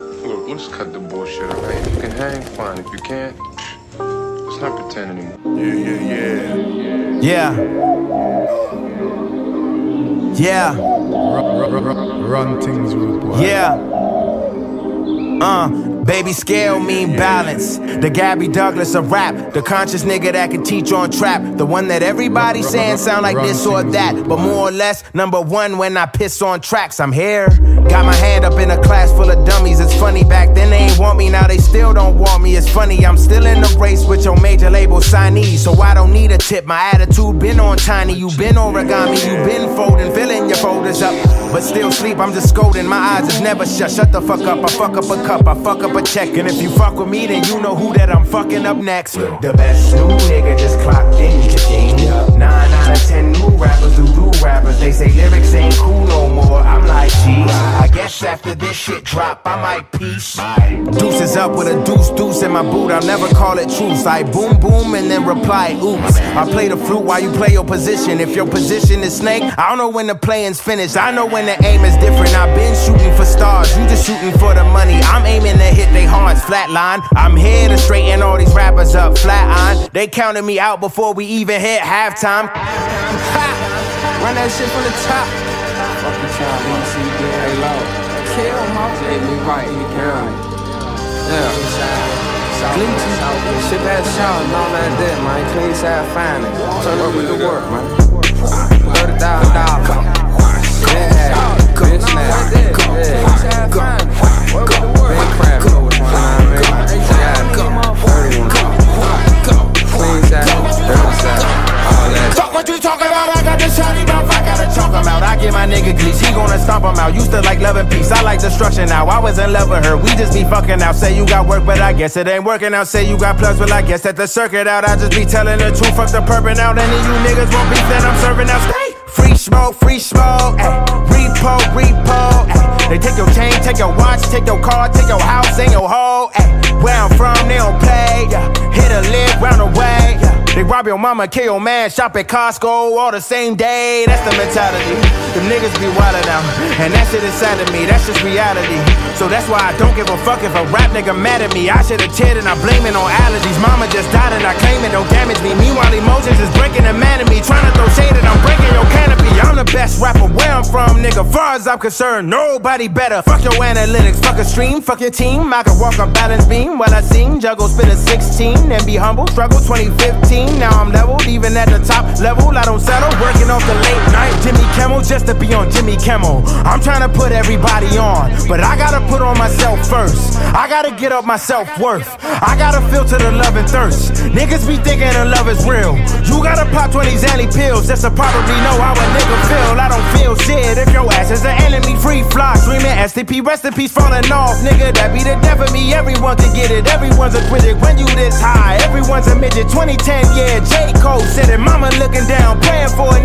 Look, let's cut the bullshit, alright? If you can hang, fine. If you can't, let's not pretend anymore. Yeah, yeah, yeah. Yeah. Yeah. Run, run, run, run things, rude boy. Yeah. Uh, baby scale mean balance. The Gabby Douglas of rap. The conscious nigga that can teach on trap. The one that everybody saying sound like this or that. But more or less, number one when I piss on tracks. I'm here. Got my hand up in a class full of dummies. It's funny back then they ain't want me, now they still don't want me. It's funny, I'm still in the race with your major label signees. So I don't need a tip. My attitude been on tiny. You been origami, you been folding, filling your folders up. But still sleep, I'm just scolding. My eyes is never shut. Shut the fuck up. I fuck up a cup, I fuck up a check. And if you fuck with me, then you know who that I'm fucking up next. The best new nigga just clocked in. After this shit drop, I might peace. Deuces up with a deuce deuce in my boot. I'll never call it truce. I boom boom and then reply, oops. I play the flute while you play your position. If your position is snake, I don't know when the playing's finished. I know when the aim is different. I've been shooting for stars. You just shooting for the money. I'm aiming to hit they hearts flatline. I'm here to straighten all these rappers up flat on. They counted me out before we even hit halftime. Ha! Run that shit from the top. Fuck the child, low. Kill. Hey, me right, kill. Yeah. Clean Shit that shot and all that that, man. Clean side. Turn up with the work, man. Thirty thousand dollars. Yeah, bitch now. Yeah, go, go, big crab. You know what I mean? Yeah, thirty-one. Clean side, dirty side, all that. Talk what you talking about, I got the shiny get my nigga glees, he gonna stomp him out. Used to like love and peace, I like destruction now. I was in love with her, we just be fucking out. Say you got work, but I guess it ain't working out. Say you got plugs, but I guess that the circuit out. I just be telling the truth, fuck the purping out. Any you niggas want beef that I'm serving out. Stay free smoke, free smoke, ayy. Repo, repo, ayy. They take your chain, take your watch, take your car, take your house and your hoe, ayy. Where I'm from, they don't rob your mama, kill your man, shop at Costco all the same day. That's the mentality. Them niggas be wildin' out, and that shit is sad to me. That's just reality. So that's why I don't give a fuck if a rap nigga mad at me. I should've cheered and I blame it on allergies. Mama just died and I claim it, don't damage me. Meanwhile, emotions is breaking the man in me, as I'm concerned, nobody better. Fuck your analytics, fuck a stream, fuck your team. I can walk a balance beam while I sing. Juggle, spit a 16 and be humble. Struggle 2015. Now I'm leveled, even at the top level. I don't settle, working off the late night Jimmy Kimmel just to be on Jimmy Kimmel. I'm trying to put everybody on, but I gotta put on myself first. I gotta get up my self worth. I gotta filter the love and thirst. Niggas be thinking the love is real. You gotta pop 20 Xanny pills that's a probably know how a nigga feel. I don't feel your ass is enemy. Free fly, screaming STP, rest in peace, falling off, nigga. That be the death of me. Everyone can get it. Everyone's a critic when you this high. Everyone's a midget. 2010, yeah, J. Cole said it. Mama looking down, praying for a